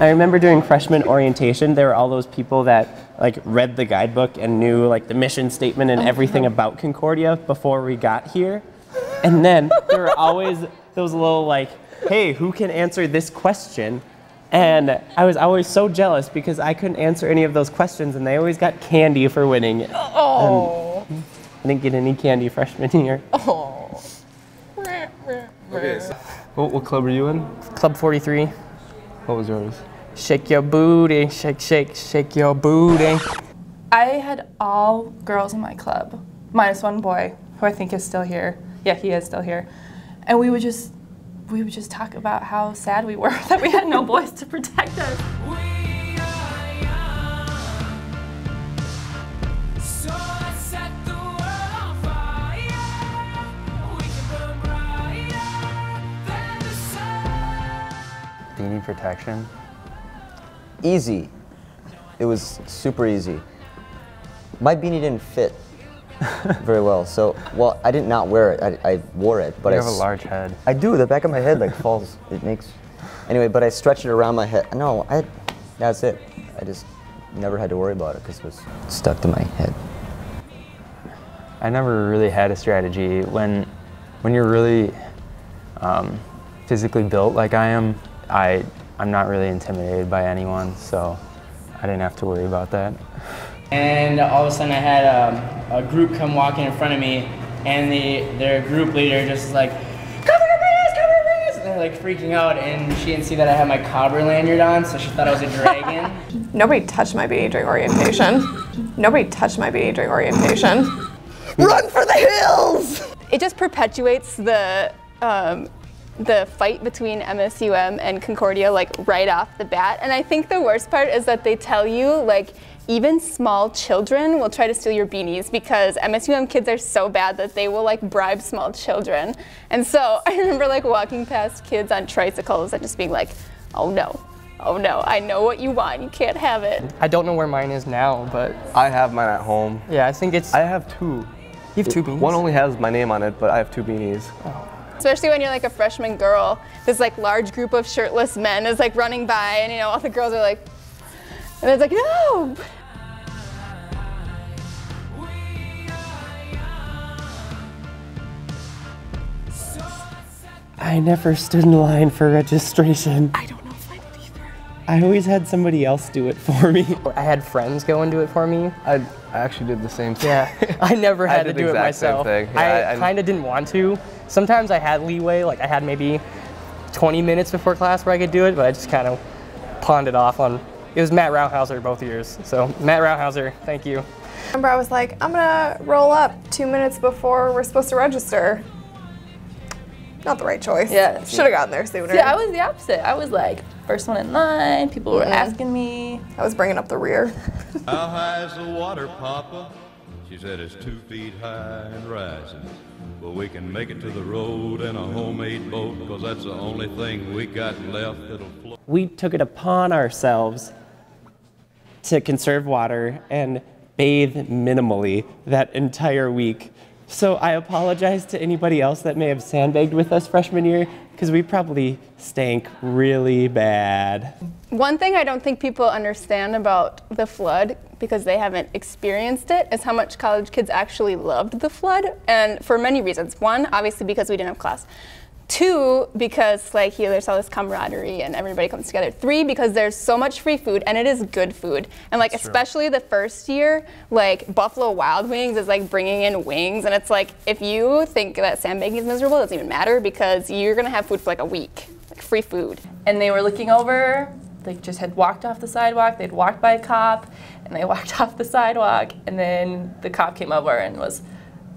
I remember during freshman orientation, there were all those people that like read the guidebook and knew like the mission statement and everything about Concordia before we got here. And then there were always those little like, hey, who can answer this question? And I was always so jealous because I couldn't answer any of those questions, and they always got candy for winning. Oh. I didn't get any candy freshman year. Oh. Okay, so what, what club are you in? Club 43. What was yours? Shake your booty, shake, shake, shake your booty. I had all girls in my club, minus one boy, who I think is still here. Yeah, he is still here. And we would just we would just talk about how sad we were that we had no boys to protect us. Protection. Easy. It was super easy. My beanie didn't fit very well, so well I did not wear it. I, I wore it, but you I have a large head. I do. The back of my head like falls. It makes. Anyway, but I stretched it around my head. No, I. That's it. I just never had to worry about it because it was stuck to my head. I never really had a strategy. When, when you're really um, physically built like I am, I, I'm not really intimidated by anyone, so I didn't have to worry about that. And all of a sudden, I had um, a group come walking in front of me, and the their group leader just was like, "Cover your face, cover your face!" And they're like freaking out, and she didn't see that I had my cobber lanyard on, so she thought I was a dragon. Nobody touched my beanie during orientation. Nobody touched my beanie during orientation. Run for the hills! It just perpetuates the um, the fight between MSUM and Concordia like right off the bat. And I think the worst part is that they tell you like even small children will try to steal your beanies because MSUM kids are so bad that they will like bribe small children. And so I remember like walking past kids on tricycles and just being like, oh no, oh no, I know what you want, you can't have it. I don't know where mine is now, but I have mine at home. yeah, I think it's. I have two. you have two beanies. One only has my name on it, but I have two beanies. Oh. Especially when you're like a freshman girl, this like large group of shirtless men is like running by, and you know all the girls are like, and it's like no. I never stood in line for registration. I don't know if I did either. I always had somebody else do it for me. I had friends go and do it for me. I, I actually did the same thing. Yeah, I never I had to did the do it exact same myself. thing. Yeah, I, I- I- kind of didn't want to. Sometimes I had leeway, like I had maybe 20 minutes before class where I could do it, but I just kind of pawned it off on. It was Matt Rauhauser both years. So Matt Rauhauser, thank you. I Remember, I was like, I'm gonna roll up two minutes before we're supposed to register. Not the right choice. Yeah. Should have gotten there sooner. Yeah, I was the opposite. I was like first one in line. People were mm-hmm. asking me. I was bringing up the rear. How high is the water, Papa? She said it's two feet high and rising. But we can make it to the road in a homemade boat, cause that's the only thing we got left that'll float. We took it upon ourselves to conserve water and bathe minimally that entire week. So I apologize to anybody else that may have sandbagged with us freshman year because we probably stank really bad. One thing I don't think people understand about the flood because they haven't experienced it is how much college kids actually loved the flood and for many reasons. One, obviously because we didn't have class. Two, because like here there's all this camaraderie and everybody comes together. Three, because there's so much free food and it is good food. And like especially the first year, like Buffalo Wild Wings is like bringing in wings and it's like if you think that sandbagging is miserable, it doesn't even matter because you're gonna have food for like a week, like free food. and they were looking over. They just had walked off the sidewalk. They'd walked by a cop, and they walked off the sidewalk. And then the cop came over and was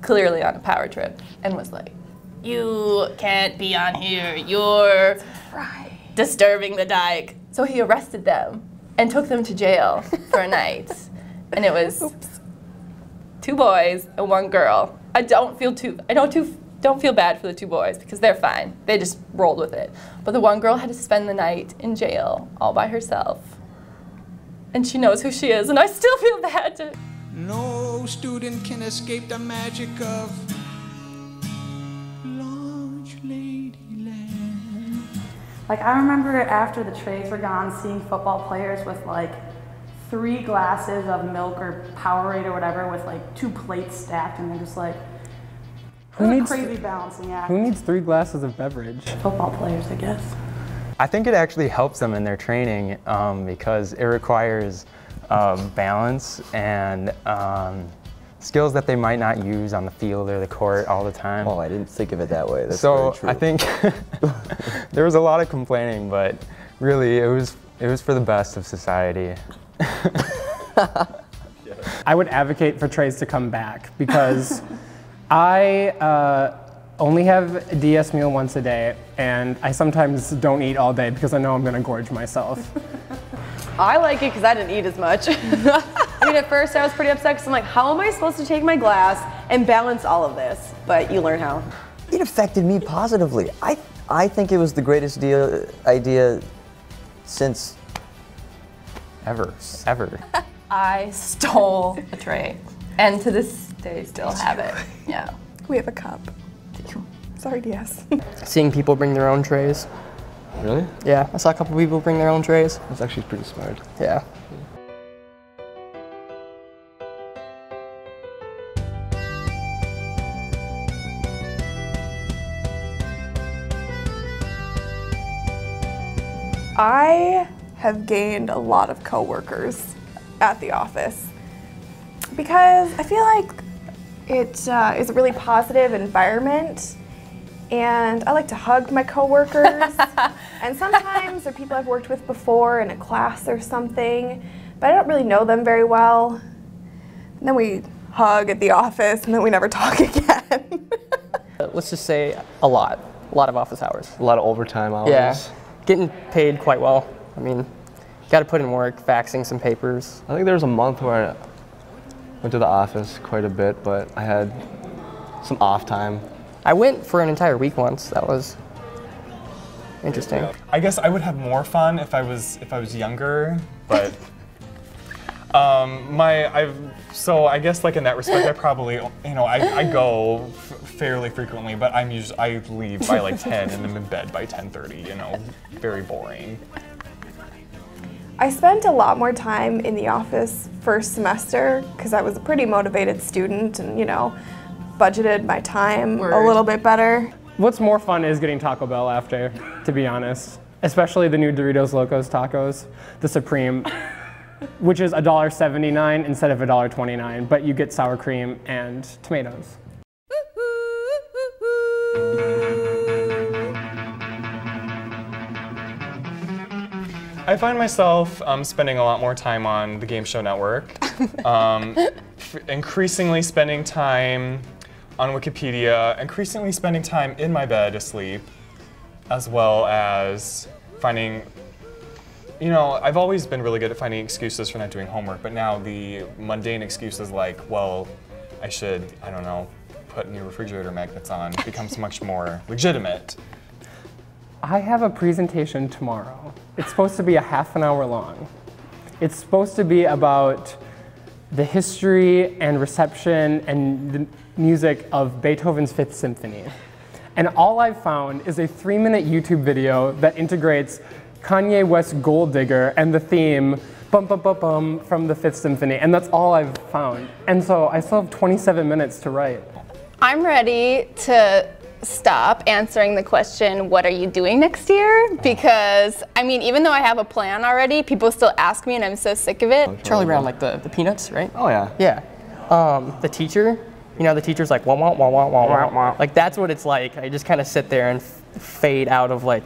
clearly on a power trip, and was like, "You can't be on here. You're disturbing the dike." So he arrested them and took them to jail for a night. And it was two boys and one girl. I don't feel too. I don't too. Don't feel bad for the two boys because they're fine. They just rolled with it. But the one girl had to spend the night in jail all by herself. And she knows who she is, and I still feel bad to. No student can escape the magic of large lady land. Like I remember after the trays were gone, seeing football players with like three glasses of milk or Powerade or whatever with like two plates stacked, and they're just like, Who a needs- crazy balancing act. Who needs three glasses of beverage? Football players, I guess. I think it actually helps them in their training um, because it requires um, balance and um, skills that they might not use on the field or the court all the time. Oh, I didn't think of it that way. That's so true. I think there was a lot of complaining, but really it was it was for the best of society. I would advocate for trays to come back because I uh, only have a DS meal once a day, and I sometimes don't eat all day because I know I'm going to gorge myself. I like it because I didn't eat as much. I mean, at first I was pretty upset because I'm like, how am I supposed to take my glass and balance all of this? But you learn how. It affected me positively. I I think it was the greatest deal, idea since ever, ever. I stole a tray, and to this day still have it. Yeah. We have a cup. Sorry, DS. Seeing people bring their own trays. Really? Yeah, I saw a couple people bring their own trays. That's actually pretty smart. Yeah. I have gained a lot of coworkers at the office because I feel like it uh, is a really positive environment, and I like to hug my coworkers. and sometimes they're people I've worked with before in a class or something, but I don't really know them very well. And then we hug at the office, and then we never talk again. Uh, Let's just say a lot. A lot of office hours. A lot of overtime hours. Yeah. Getting paid quite well. I mean, got to put in work, faxing some papers. I think there was a month where I went to the office quite a bit, but I had some off time. I went for an entire week once. That was interesting. I guess I would have more fun if I was if I was younger, but um, my I've so I guess like in that respect I probably you know I, I go f- fairly frequently, but I'm usually I leave by like 10 and I'm in bed by 10:30. You know, very boring. I spent a lot more time in the office first semester because I was a pretty motivated student and, you know, budgeted my time a little bit better. What's more fun is getting Taco Bell after, to be honest. Especially the new Doritos Locos tacos, the Supreme, which is $1.79 instead of $1.29, but you get sour cream and tomatoes. I find myself um, spending a lot more time on the Game Show Network, um, increasingly spending time on Wikipedia, increasingly spending time in my bed asleep, as well as finding, you know, I've always been really good at finding excuses for not doing homework, but now the mundane excuses like, well, I should, I don't know, put new refrigerator magnets on becomes much more legitimate. I have a presentation tomorrow. It's supposed to be a half an hour long. It's supposed to be about the history and reception and the music of Beethoven's Fifth Symphony. And all I've found is a three minute YouTube video that integrates Kanye West Gold Digger and the theme bum bum bum bum from the Fifth Symphony. And that's all I've found. And so I still have 27 minutes to write. I'm ready to stop answering the question, what are you doing next year? Because, I mean, even though I have a plan already, people still ask me and I'm so sick of it. Charlie Brown, like the, the peanuts, right? Oh yeah. Yeah. Um, the teacher, you know, the teacher's like wah wah wah wah wah wah wah. Like that's what it's like. I just kind of sit there and f- fade out of like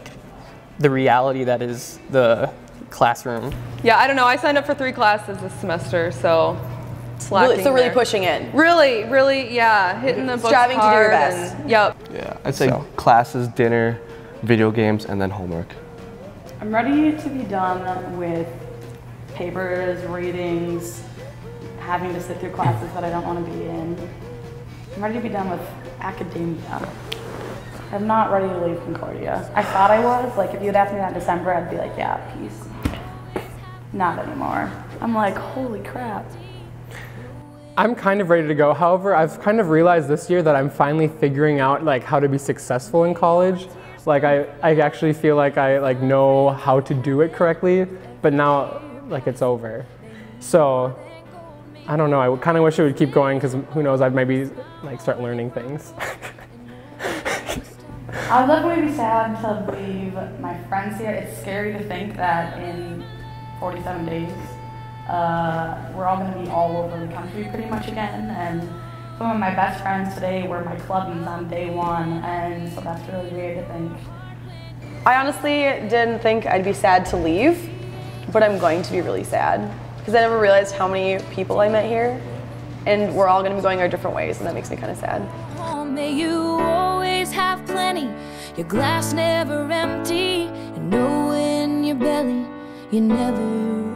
the reality that is the classroom. Yeah, I don't know. I signed up for three classes this semester, so slacking Really- so really there. pushing it. Really, really, yeah, hitting the books Striving to do your best. and- yep. Yeah. I'd say classes, dinner, video games, and then homework. I'm ready to be done with papers, readings, having to sit through classes that I don't want to be in. I'm ready to be done with academia. I'm not ready to leave Concordia. I thought I was. Like, if you'd asked me that in December, I'd be like, yeah, peace. Not anymore. I'm like, holy crap. I'm kind of ready to go. However, I've kind of realized this year that I'm finally figuring out like how to be successful in college. Like I, I actually feel like I like know how to do it correctly, but now like it's over. So I don't know. I kind of wish it would keep going because who knows? I'd maybe like start learning things. I would definitely be sad to leave my friends here. It's scary to think that in 47 days, uh, we're all going to be all over the country pretty much again. And some of my best friends today were my clubbies on day one, and so that's really weird to think. I honestly didn't think I'd be sad to leave, but I'm going to be really sad because I never realized how many people I met here, and we're all going to be going our different ways, and that makes me kind of sad. home, may you always have plenty. Your glass never empty, and know in your belly you're never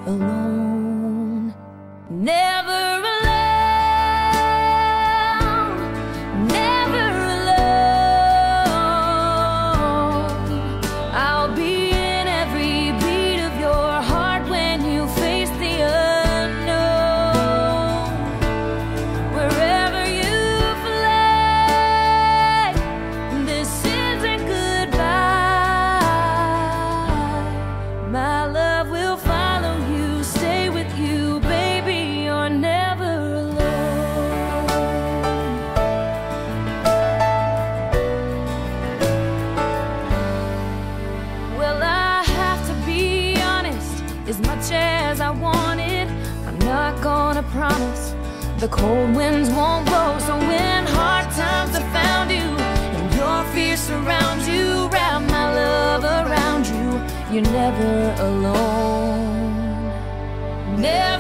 alone. Never You're never alone. Never